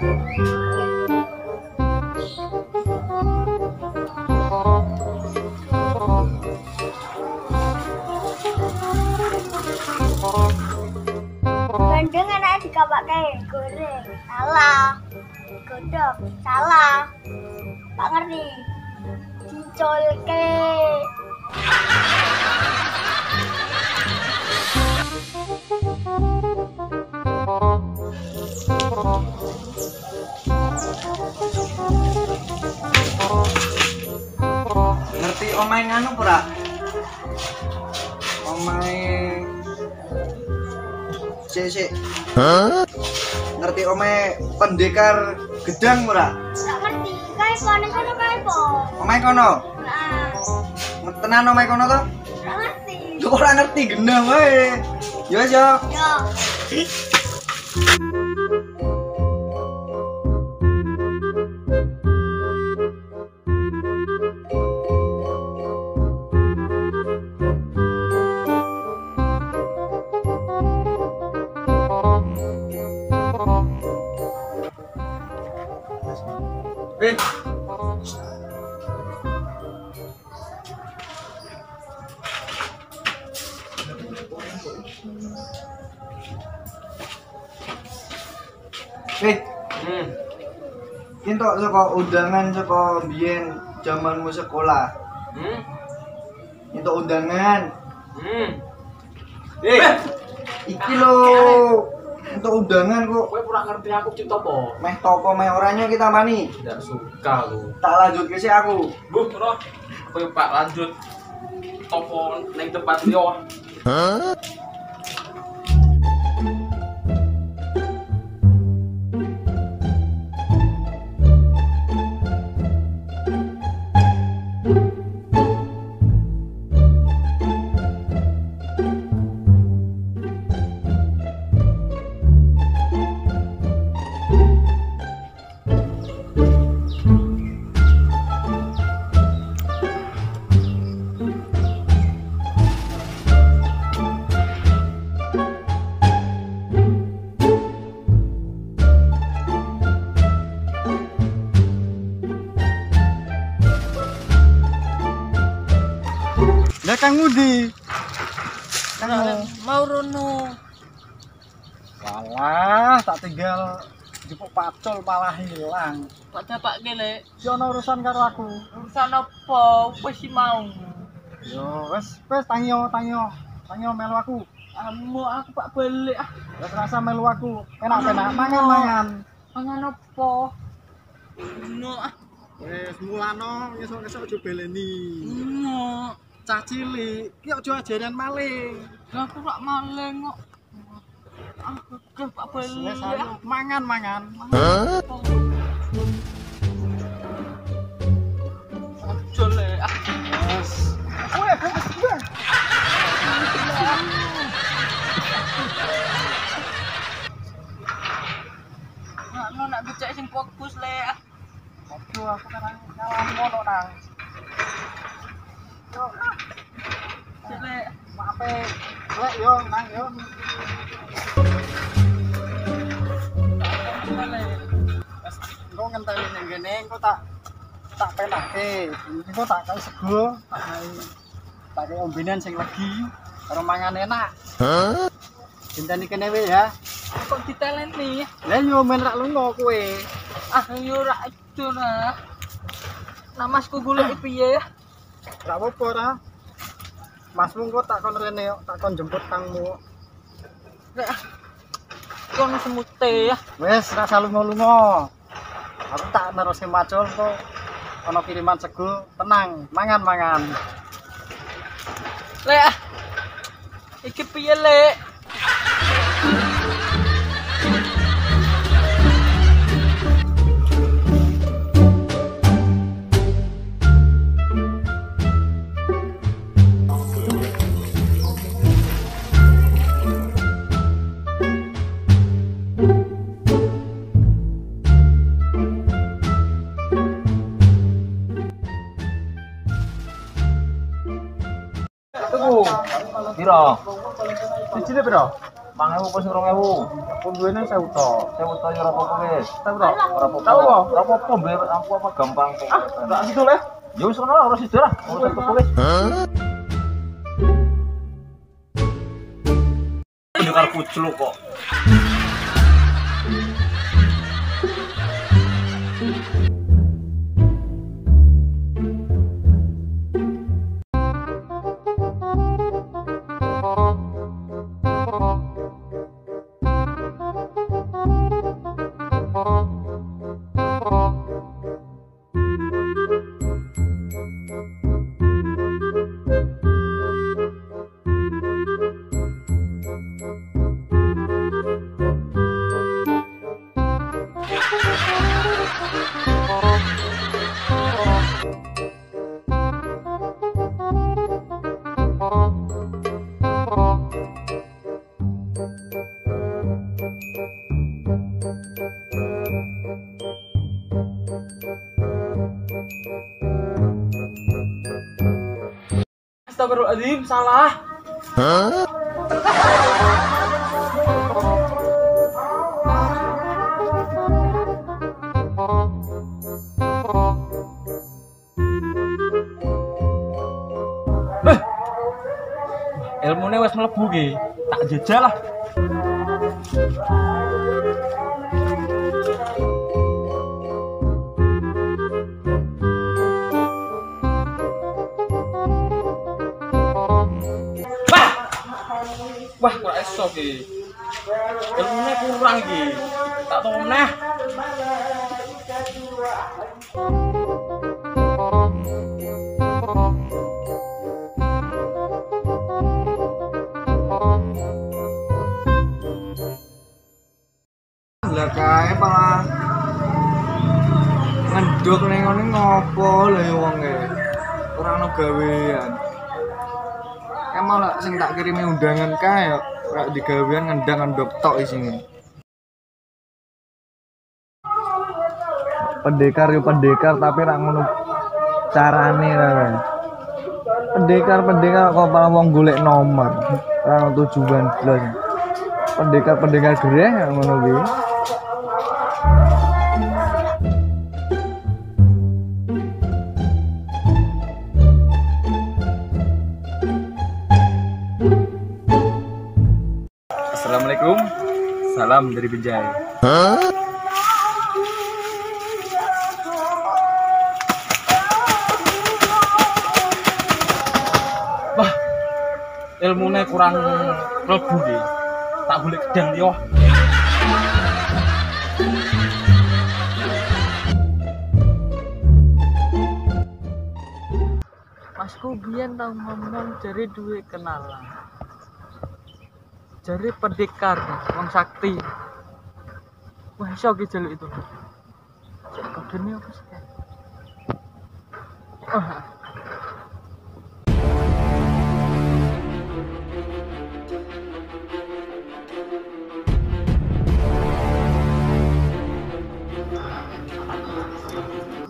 Música omae nganu ora omae sik sik. Ngerti omae pendekar gedang ora Gak ngerti. Kae kono kono kae po. omae kono? Nah, tenan omae kono to? Gak ngerti. lu ora ngerti genah wae yo wis yo. Yo. Eh Eh, Hmm. Kintok saka undangan saka biyen jamanmu sekolah. Hmm. Itu undangan. Hmm. Eh, Iki lho. Untuk undangan kok kowe kurang ngerti aku cinta apa? meh topo meh orangnya kita mani. Tidak suka lu. Tak lanjut ke aku. Bu, ora. Kowe Pak lanjut. Topo ning tempat liya. Kang Mudi. mau rono Walah, tak tinggal jupuk pacul malah hilang. pak gele Si ono urusan karo aku. urusan apa wis mau Yo, wes wes tangyo tangyo. Tangyo melu aku. kamu aku pak balik ah Wes rasa melu aku. Enak-enak mangan-mangan. mangan apa no ah Wes mulano ngesuk-ngesuk aja beleni. no cah cilik. Ki ojo ajaran maling. Aku kok maling kok. Aku gak apa mangan mangan. Ah. Nak becek sing fokus le. Ah. Aduh aku kan dalam mono nang. Yo, jole maaf e. Lek yo nang yo. engko ngenteni ning kene engko tak tak penake. Engko tak kai sego, tak kai tak kai ombenan sing legi karo mangan enak. Hah? Dinteni kene wae ya. kok diteleni Lah yo men rak lunga kowe. ah yo rak itu nah Nah masku golek piye ya? Gak apa-apa ra. Masmu kok tak kon rene kok, tak kon jemput kangmu. Lek ah. Kon semute ya. Wes ra salu lunga. Aku tak neruske macul kok. Ana kiriman sego, tenang, mangan-mangan. Lek. Iki piye lek? Piro? Sijine piro? 5000 apa sing 2000? Pun duwene 1000 to. Saya udah ya apa wis. Tahu to? Ora apa-apa. Tahu apa? Ora apa-apa, mbek aku apa gampang kok. Ah, tak situ le. Ya wis ngono lah, ora sido lah. Urusan tuku wis. Pendengar kucluk kok. Astagfirullahaladzim, salah. Ilmune wis mlebu ki. Tak jajal lah. Iso ki. Ilmune kurang ki. Tak tau meneh. Lah kae malah ngenduk ning ngene ngopo lho ya wong e. Ora ono gawean. Kae malah sing tak kirimi undangan kae ora digawean ngendang ngendok tok isine. Pendekar yo pendekar tapi ra ngono carane ra. Pendekar pendekar kok malah wong golek nomor. Ono tujuan blas. Pendekar pendekar gereh ya ngono kuwi. Assalamualaikum. Salam dari Benjai. Wah, ilmune kurang mlebu ki. Tak boleh gedang yo. Masku biyen tau ngomong jari duwe kenalan. Jari pendekar, wong sakti. Wah, iso ki jaluk itu. Cek kodene apa sih?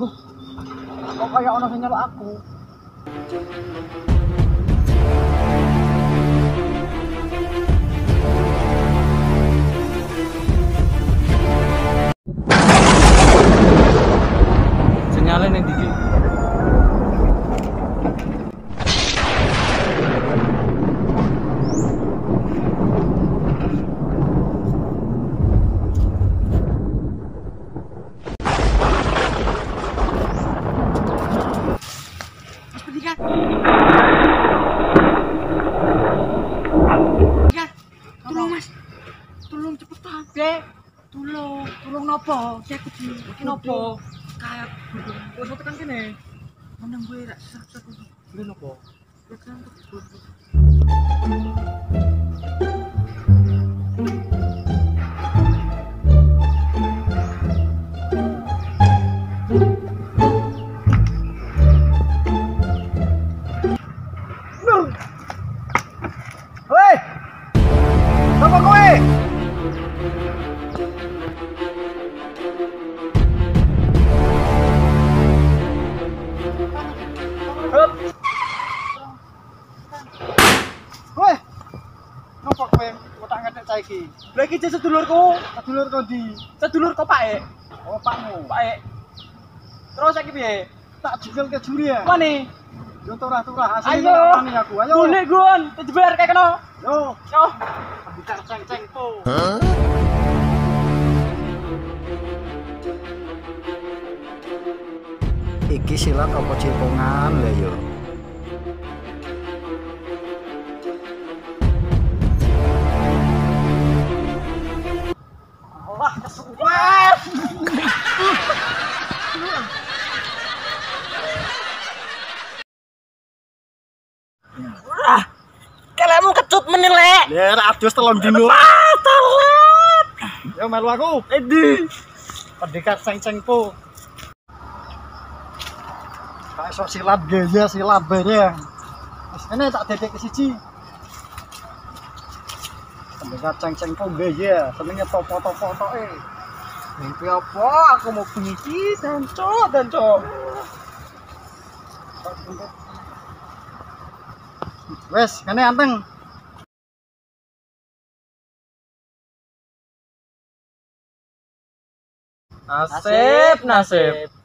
Oh, Kok kayak ono sing nyeluk aku? Iki nopo? kayak Wes tekan kene. meneng gue rak serak serak Lha nopo? ya kan Hup. Woi! Ngopo kowe otak ngetek saiki? Lha iki jek sedulurku. Sedulur kok di Sedulur kok Pak E. Oh, pakmu. Pak E. Terus saiki piye? Tak jigel ke juri ya. Mane? Yo turah-turah asli Ayo. ngapani aku. Ayo. Boleh Gun, dijebar kayak kena. Yo, Yo. bicar ceng-ceng po. Iki silat apa cepongan lah yo. Kesuwen. Kelemu kecut menilai. Ya, adus telung dino. Yo melu aku. Edi. Pendekat ceng-ceng po. Kayak sok silat gaya silat bareng. Kene tak dedek ke siji. Pendekat ceng-ceng po gaya, senenge topo-topo toke. Mimpi apa? Aku mau bengi dan cok dan cok. Wes, kene anteng. Nasib, nasib.